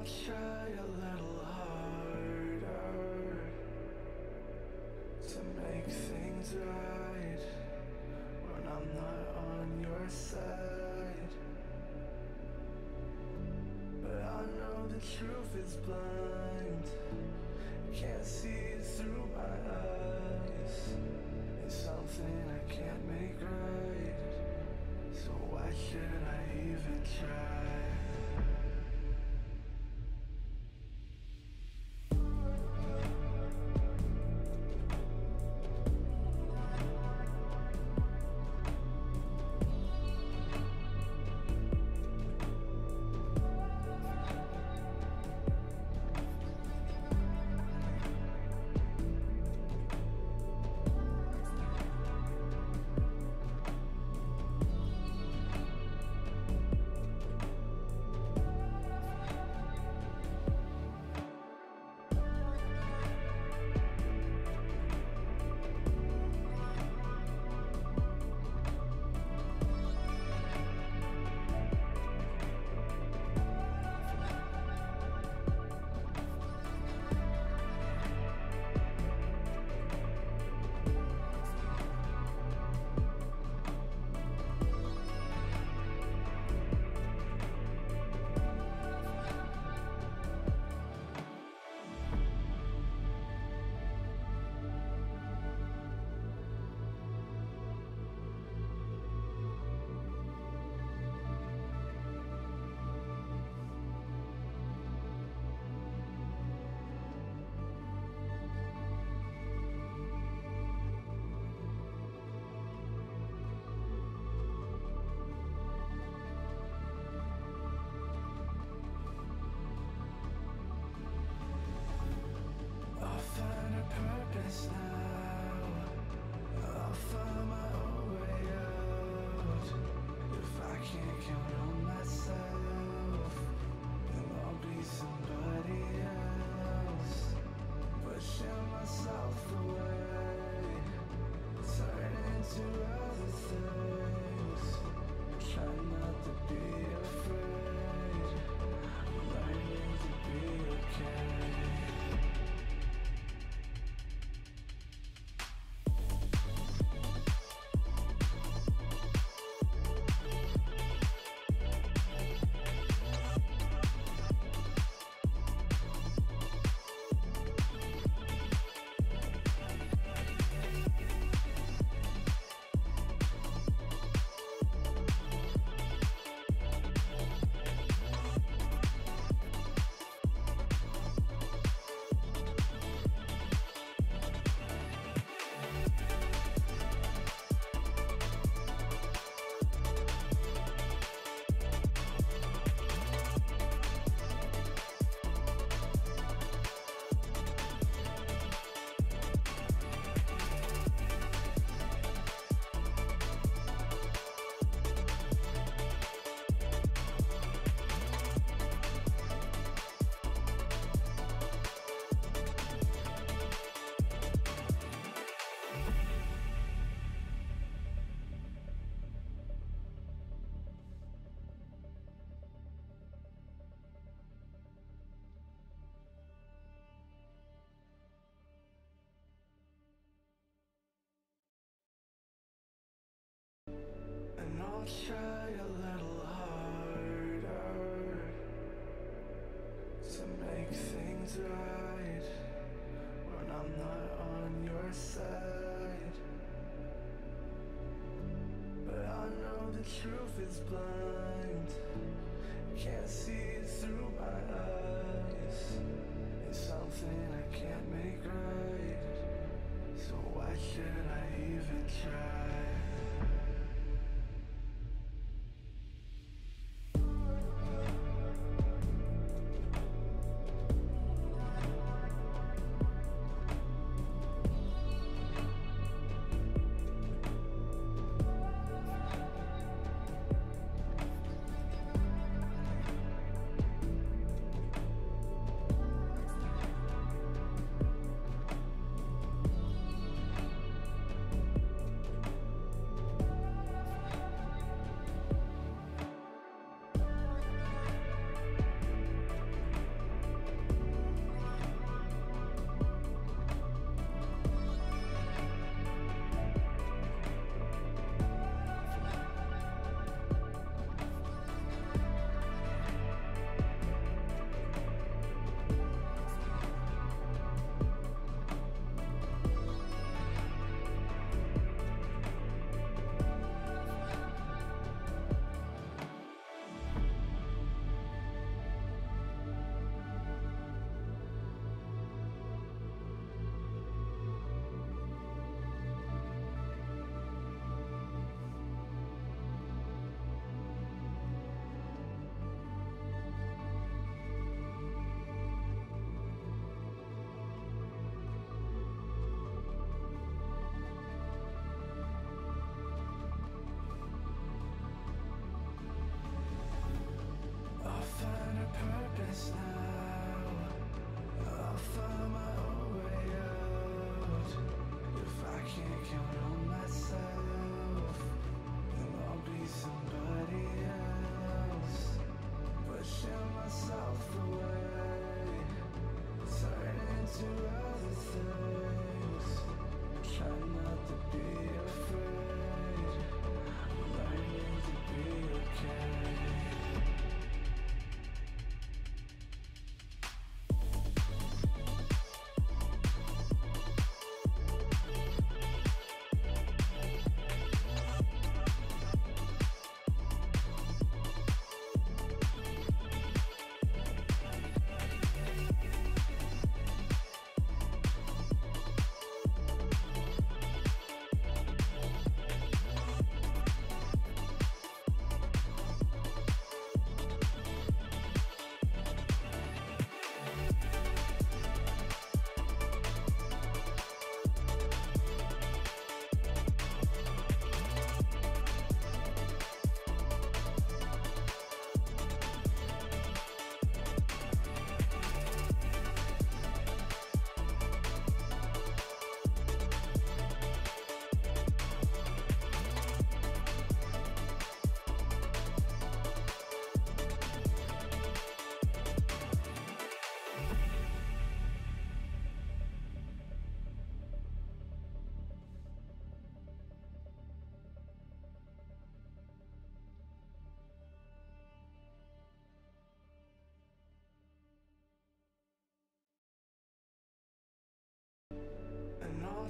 I'll try a little harder to make things right when I'm not on your side. But I know the truth is blind. Can't see through my eyes. It's something I can't make right. So why should I even try? I'll try a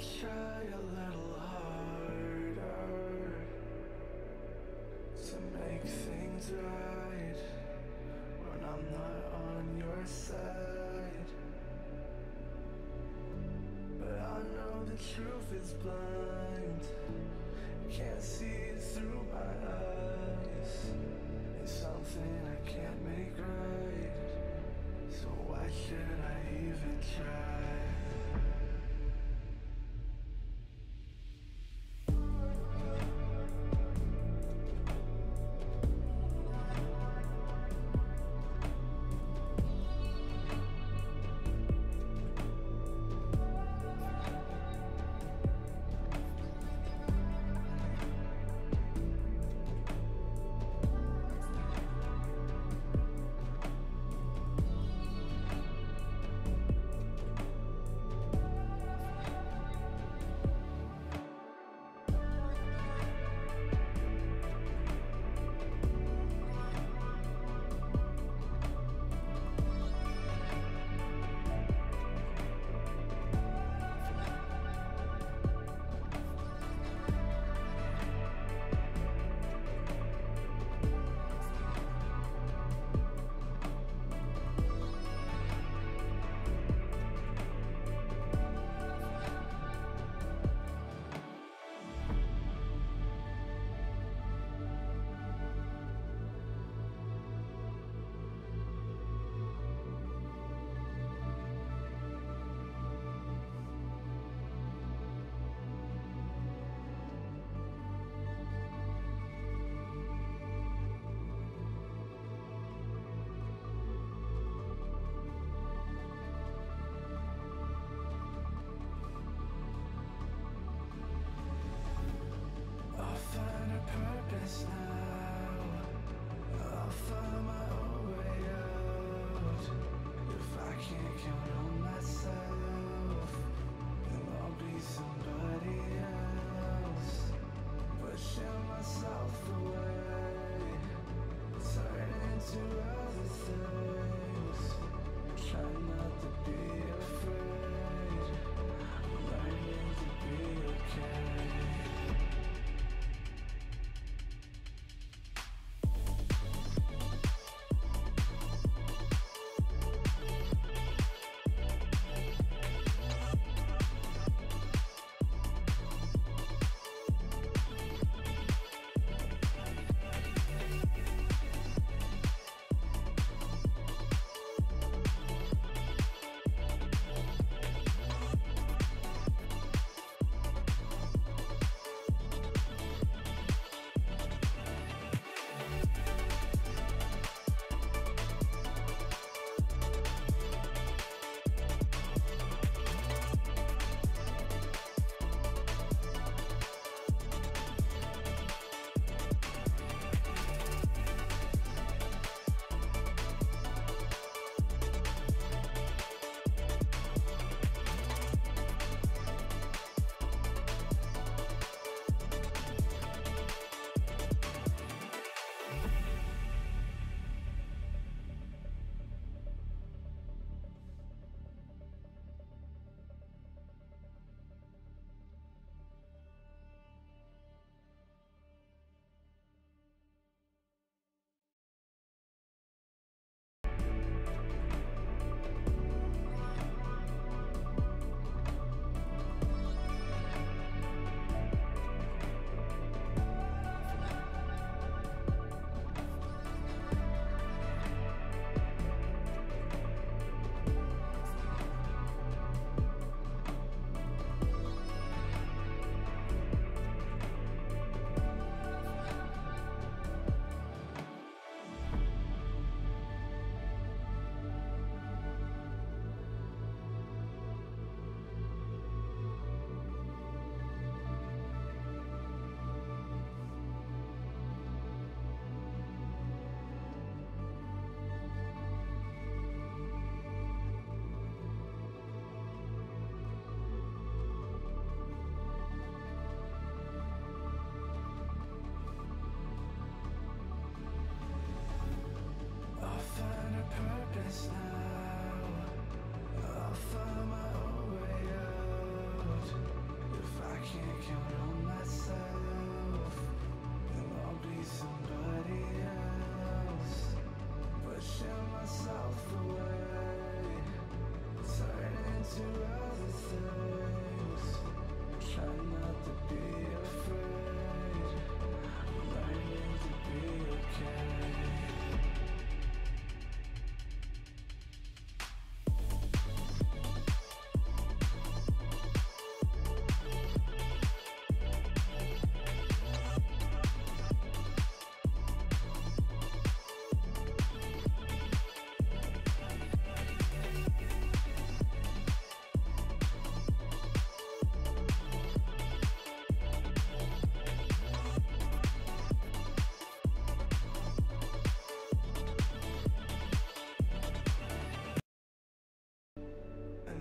try a little harder to make things right when I'm not on your side. But I know the truth is blind. Can't see it through my eyes. It's something I can't make right. So why should I even try?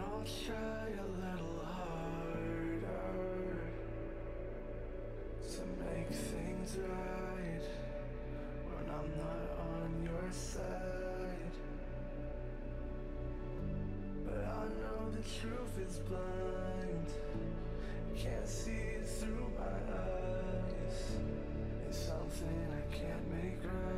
I'll try a little harder to make things right when I'm not on your side. But I know the truth is blind. Can't see it through my eyes. It's something I can't make right.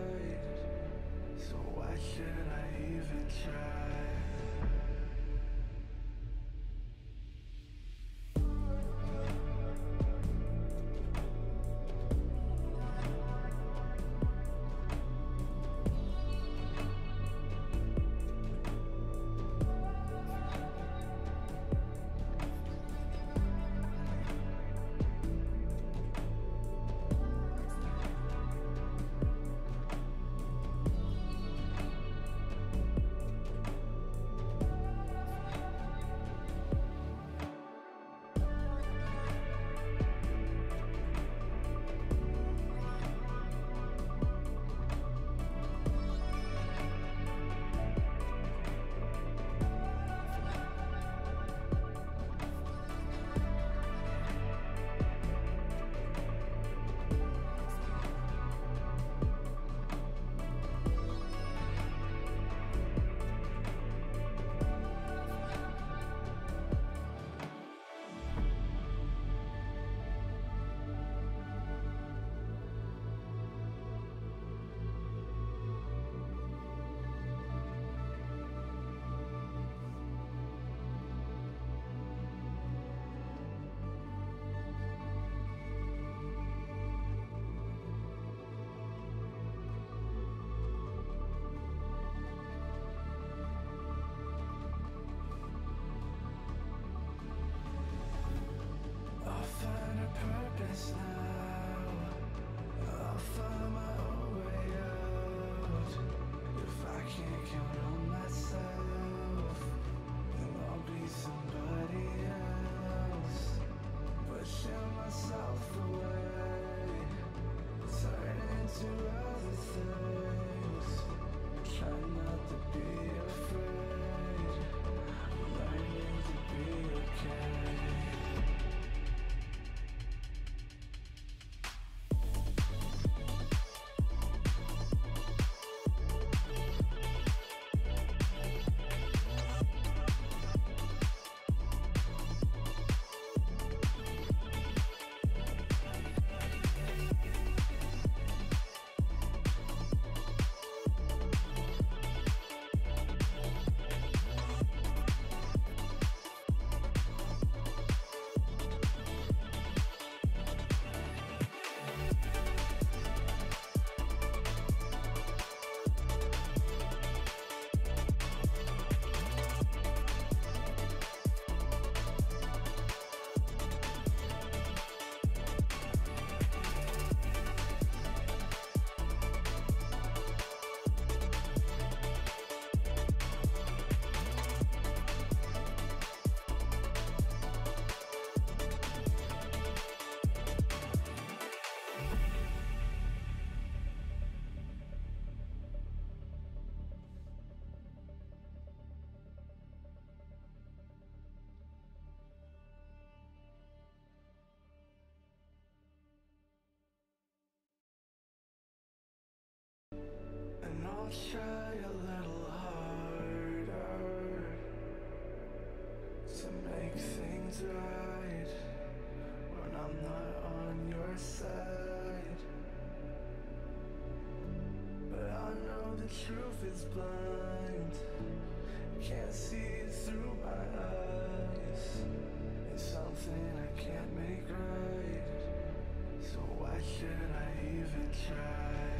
I'll try a little harder to make things right when I'm not on your side. But I know the truth is blind. Can't see through my eyes. It's something I can't make right. So why should I even try?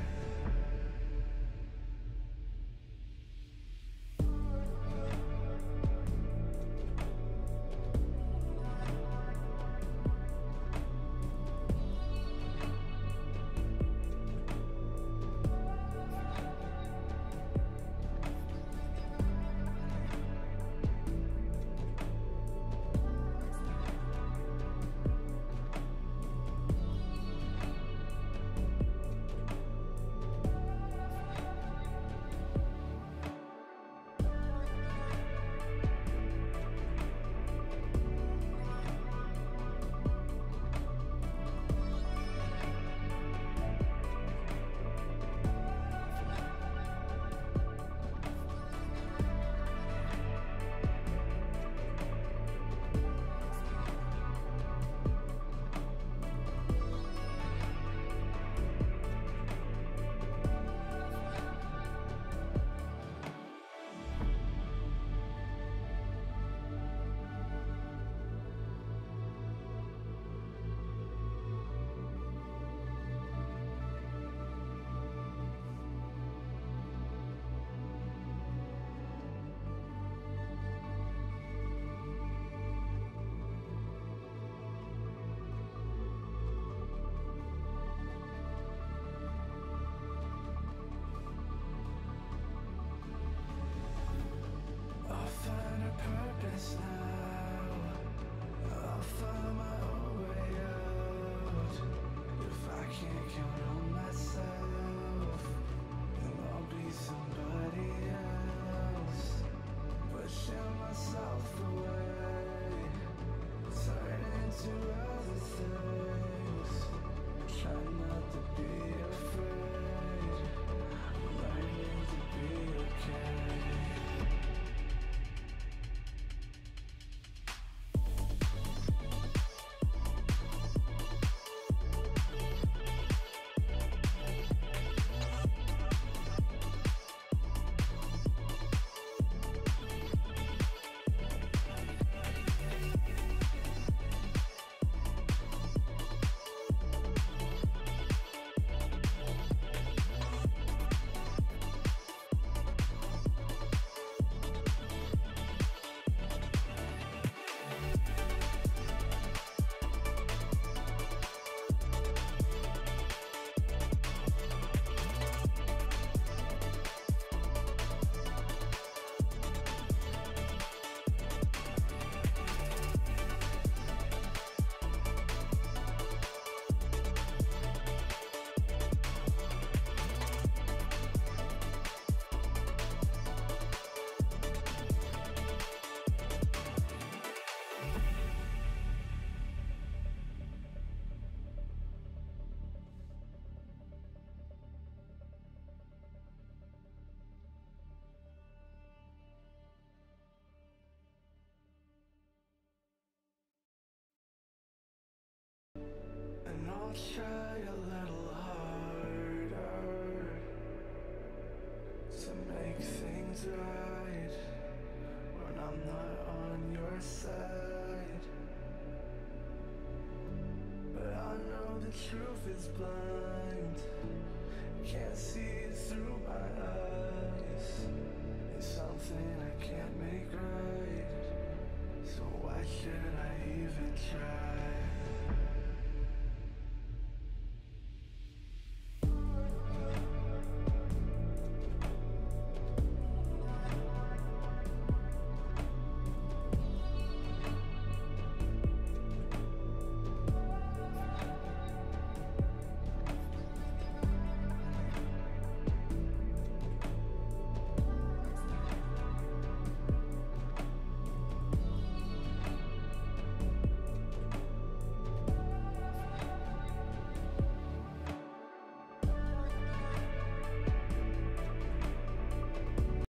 I'll try to